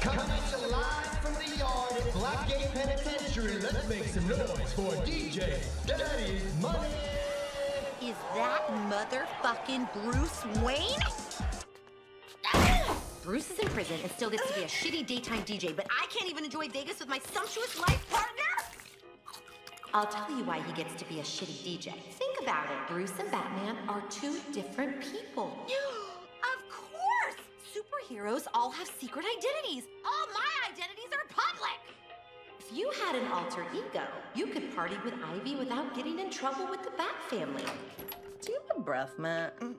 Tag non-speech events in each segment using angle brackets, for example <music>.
Coming at you live from the yard at Blackgate Penitentiary. Let's make some noise for DJ Daddy Money. Is that motherfucking Bruce Wayne? Bruce is in prison and still gets to be a shitty daytime DJ, but I can't even enjoy Vegas with my sumptuous life partner? I'll tell you why he gets to be a shitty DJ. Think about it. Bruce and Batman are two different people. <gasps> <gasps> <gasps> of course! Superheroes all have secret identities. All my identities are public! If you had an alter ego, you could party with Ivy without getting in trouble with the Bat family. Do you have a breath, Matt? Don't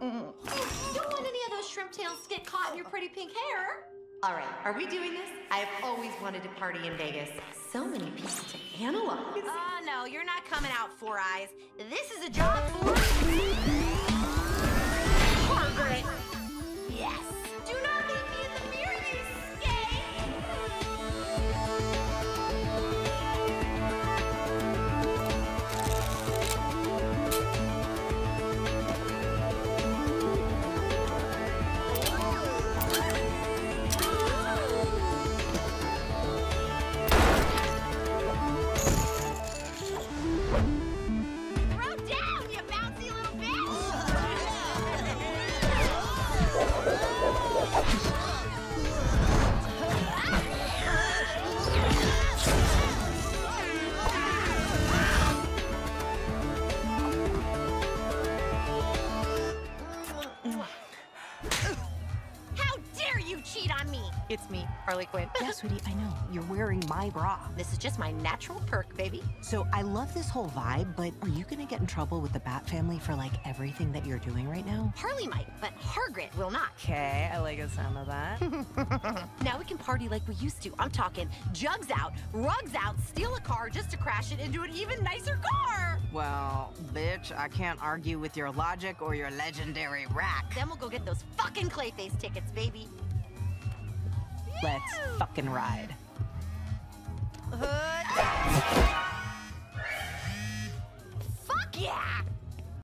want any of those shrimp tails to get caught in your pretty pink hair. All right, are we doing this? I've always wanted to party in Vegas. So many people to analyze. Oh, no, you're not coming out four eyes. This is a job for... you cheat on me? It's me, Harley Quinn. Yeah, sweetie, I know. You're wearing my bra. This is just my natural perk, baby. So I love this whole vibe, but are you gonna get in trouble with the Bat family for like everything that you're doing right now? Harley might, but Hargret will not. Okay, I like the sound of that. <laughs> <laughs> Now we can party like we used to. I'm talking jugs out, rugs out, steal a car just to crash it into an even nicer car. well, bitch, I can't argue with your logic or your legendary rack. Then we'll go get those fucking Clayface tickets, baby. Let's fucking ride.